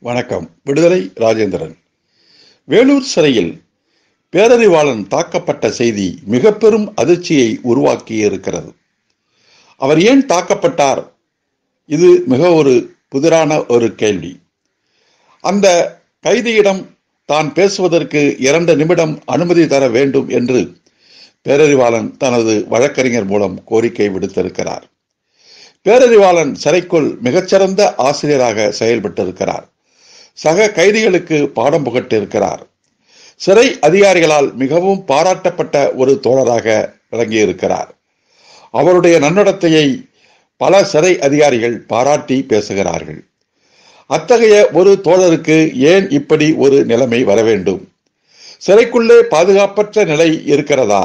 வணக்கம். விடுதலை ராஜேந்திரன். வேலூர் சிறையில் பேரறிவாளன் தாக்கப்பட்ட செய்தி மிக பெரும் அதிர்ச்சியை உருவாக்கியிருக்கிறது. அவர் ஏன் தாக்கப்பட்டார்? இது மிக ஒரு புதிரான ஒரு கேள்வி. அந்த கைதியிடம் தான் பேசுவதற்கு இரண்டு நிமிடம் அனுமதி தர வேண்டும் என்று பேரறிவாளன் தனது வழக்கறிஞர் மூலம் கோரிக்கை விடுத்திருக்கிறார். பேரறிவாளன் சிறைக்குள் மிகச்சிறந்த ஆசிரியராக செயல்பட்டிருக்கிறார். சக கைதிகளுக்கு பாடம் புகட்டிருக்கிறார் சிறை அதிகாரிகளால் மிகவும் பாராட்டப்பட்ட ஒரு தோழராக விளங்கியிருக்கிறார். அவருடைய நன்னடத்தையை பல சிறை அதிகாரிகள் பாராட்டி பேசுகிறார்கள். அத்தகைய ஒரு தோழருக்கு ஏன் இப்படி ஒரு நிலைமை வர வேண்டும்? சிறைக்குள்ளே பாதுகாப்பற்ற நிலை இருக்கிறதா?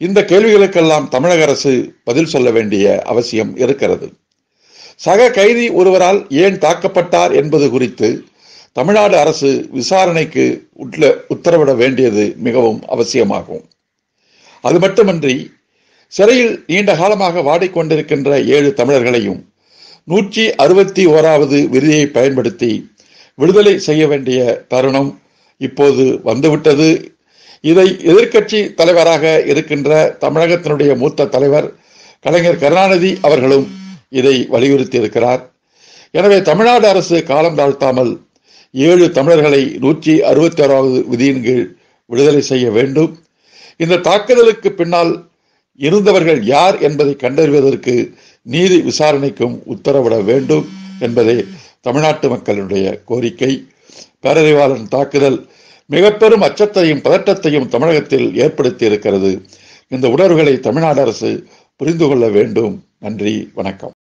இந்த கேள்விகளுக்கெல்லாம் தமிழக அரசு பதில் சொல்ல வேண்டிய அவசியம் இருக்கிறது. சக கைதி ஒருவரால் ஏன் தாக்கப்பட்டார் என்பது குறித்து தமிழ்நாடு அரசு விசாரணைக்கு உட்ல உத்தரவிட வேண்டியது மிகவும் அவசியமாகும். அது மட்டுமன்றி சிறையில் நீண்ட காலமாக வாடிக்கொண்டிருக்கின்ற ஏழு தமிழர்களையும் நூற்றி அறுபத்தி ஓராவது விதியை பயன்படுத்தி விடுதலை செய்ய வேண்டிய தருணம் இப்போது வந்துவிட்டது. இதை எதிர்க்கட்சி தலைவராக இருக்கின்ற தமிழகத்தினுடைய மூத்த தலைவர் கலைஞர் கருணாநிதி அவர்களும் இதை வலியுறுத்தி இருக்கிறார் எனவே தமிழ்நாடு அரசு காலம் தாழ்த்தாமல் ஏழு தமிழர்களை நூற்றி அறுபத்தி ஆறாவது விதியின் கீழ் விடுதலை செய்ய வேண்டும். இந்த தாக்குதலுக்கு பின்னால் இருந்தவர்கள் யார் என்பதை கண்டறிவதற்கு நீதி விசாரணைக்கும் உத்தரவிட வேண்டும் என்பதே தமிழ்நாட்டு மக்களுடைய கோரிக்கை. பேரறிவாளன் தாக்குதல் மிக பெரும் அச்சத்தையும் பதட்டத்தையும் தமிழகத்தில் ஏற்படுத்தி இருக்கிறது இந்த உணர்வுகளை தமிழ்நாடு அரசு புரிந்து கொள்ள வேண்டும். நன்றி வணக்கம்.